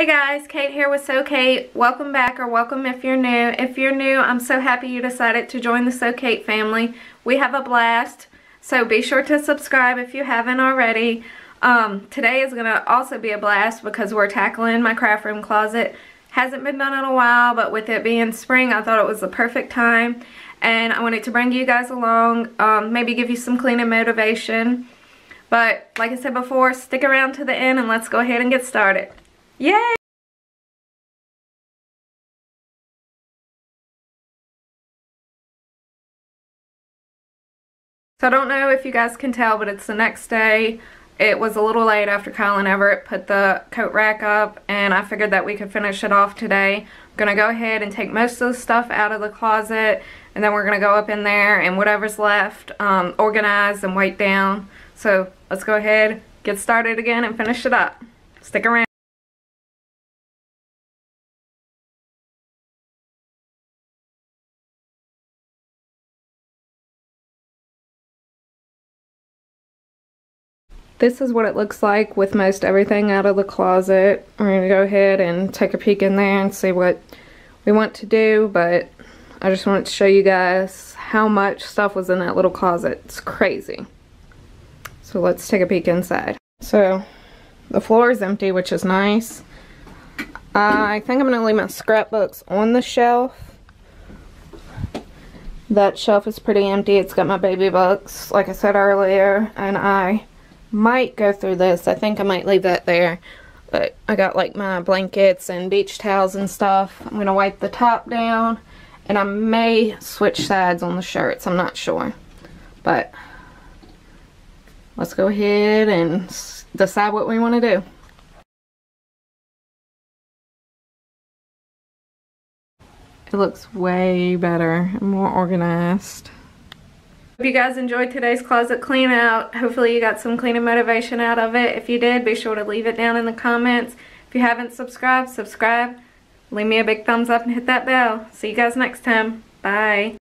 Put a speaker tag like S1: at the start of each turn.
S1: Hey guys, Kate here with So Kate. Welcome back or welcome if you're new. If you're new, I'm so happy you decided to join the So Kate family. We have a blast, so be sure to subscribe if you haven't already. Um, today is going to also be a blast because we're tackling my craft room closet. Hasn't been done in a while, but with it being spring, I thought it was the perfect time. And I wanted to bring you guys along, um, maybe give you some cleaning motivation. But like I said before, stick around to the end and let's go ahead and get started. Yay! So I don't know if you guys can tell, but it's the next day. It was a little late after Kyle and Everett put the coat rack up, and I figured that we could finish it off today. I'm going to go ahead and take most of the stuff out of the closet, and then we're going to go up in there, and whatever's left, um, organize and wipe down. So let's go ahead, get started again, and finish it up. Stick around. This is what it looks like with most everything out of the closet. We're going to go ahead and take a peek in there and see what we want to do, but I just wanted to show you guys how much stuff was in that little closet. It's crazy. So let's take a peek inside. So the floor is empty, which is nice. I think I'm going to leave my scrapbooks on the shelf. That shelf is pretty empty. It's got my baby books, like I said earlier, and I might go through this. I think I might leave that there. But I got like my blankets and beach towels and stuff. I'm going to wipe the top down. And I may switch sides on the shirts. I'm not sure. But let's go ahead and decide what we want to do. It looks way better and more organized. Hope you guys enjoyed today's closet clean out. Hopefully you got some cleaning motivation out of it. If you did, be sure to leave it down in the comments. If you haven't subscribed, subscribe. Leave me a big thumbs up and hit that bell. See you guys next time. Bye.